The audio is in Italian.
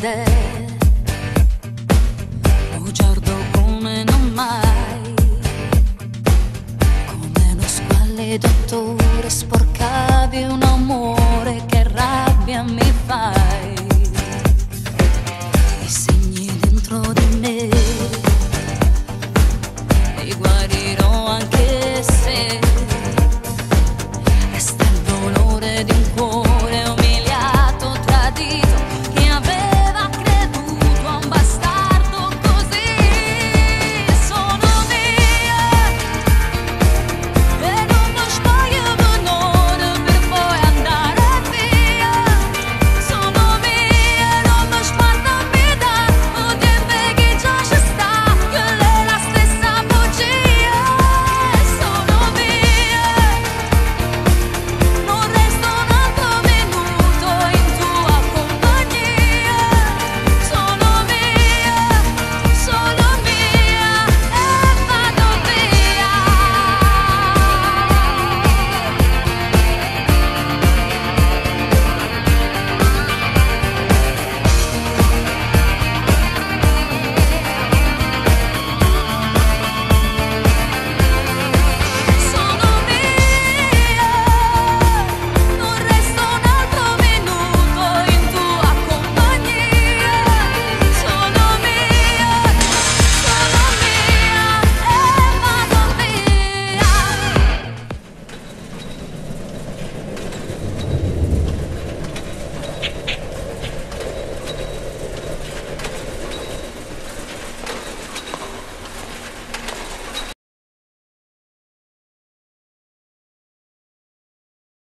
verde, bugiardo come non mai, come uno squallido attore sporcavi un